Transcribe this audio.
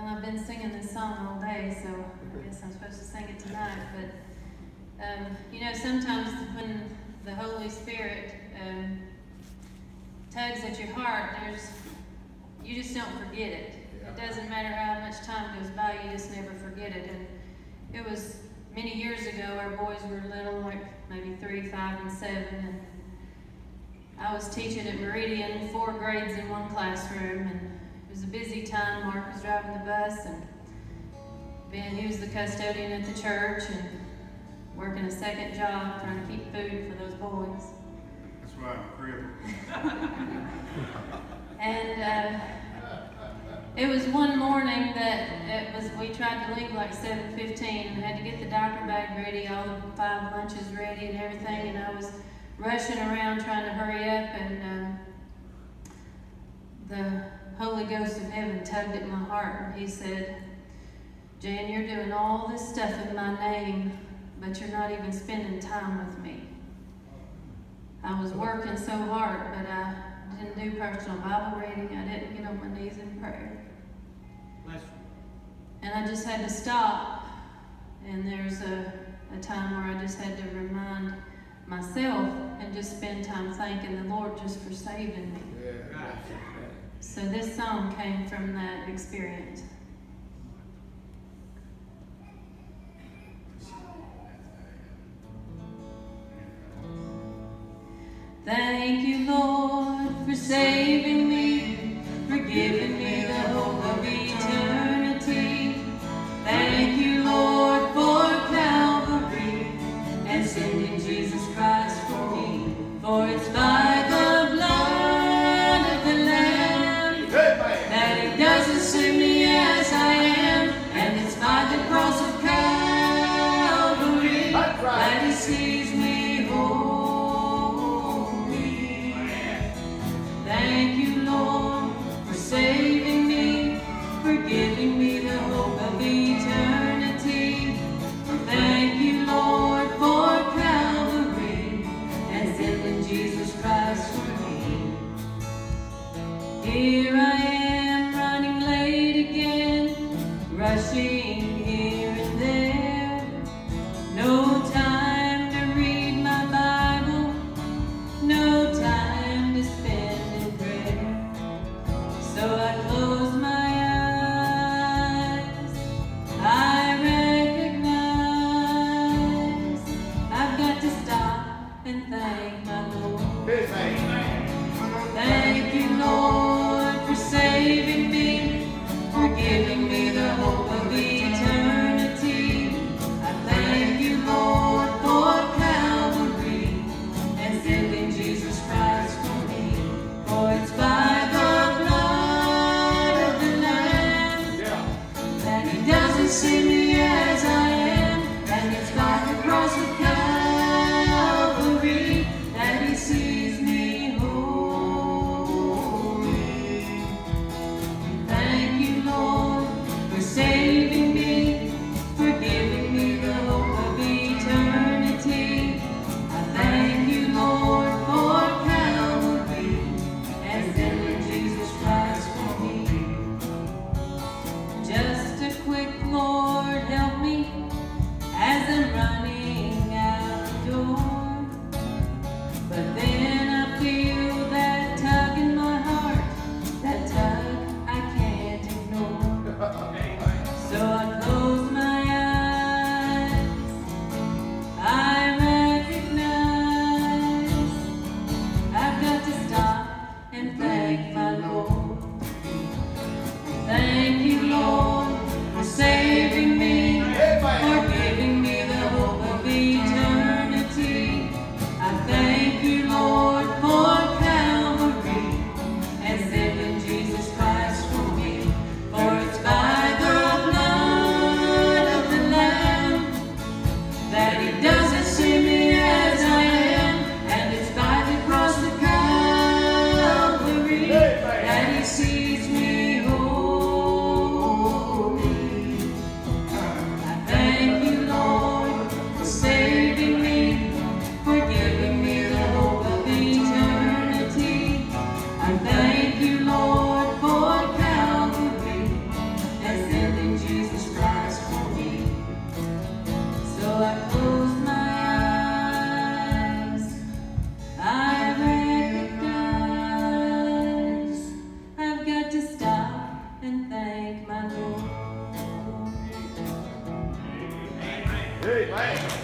Well, I've been singing this song all day, so I guess I'm supposed to sing it tonight. But um, you know, sometimes when the Holy Spirit um, tugs at your heart, there's you just don't forget it. It doesn't matter how much time goes by, you just never forget it. And it was many years ago. Our boys were little, like maybe three, five, and seven, and I was teaching at Meridian, four grades in one classroom, and it was a busy time. Mark was driving the bus, and Ben, he was the custodian at the church, and working a second job trying to keep food for those boys. That's right, crib. and uh, it was one morning that it was. We tried to leave like 7:15, and had to get the diaper bag ready, all the five lunches ready, and everything. And I was rushing around trying to hurry up, and um, the Holy Ghost of Heaven tugged at my heart, and He said, "Jan, you're doing all this stuff in my name, but you're not even spending time with me." I was working so hard, but I didn't do personal Bible reading. I didn't get on my knees in prayer. And I just had to stop. And there's a, a time where I just had to remind myself and just spend time thanking the Lord just for saving me. So this song came from that experience. Thank you, Lord, for saving me, for giving me see me Amen.